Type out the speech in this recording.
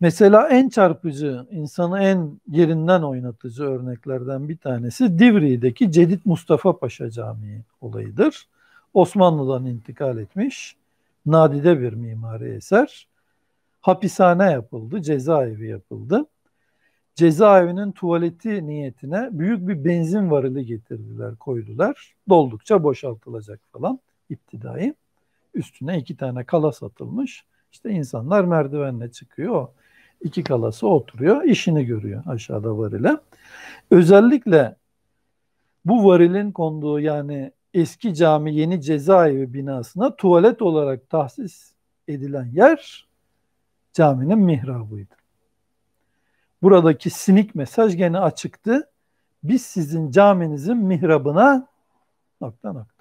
Mesela en çarpıcı, insanı en yerinden oynatıcı örneklerden bir tanesi Divri'deki Cedid Mustafa Paşa Camii olayıdır. Osmanlı'dan intikal etmiş, nadide bir mimari eser. Hapishane yapıldı, cezaevi yapıldı. Cezaevinin tuvaleti niyetine büyük bir benzin varili getirdiler, koydular. Doldukça boşaltılacak falan iptidai. Üstüne iki tane kala satılmış. İşte insanlar merdivenle çıkıyor. İki kalası oturuyor, işini görüyor aşağıda varile. Özellikle bu varilin konduğu yani eski cami yeni cezaevi binasına tuvalet olarak tahsis edilen yer caminin mihrabıydı. Buradaki sinik mesaj gene açıktı. Biz sizin caminizin mihrabına nokta nokta.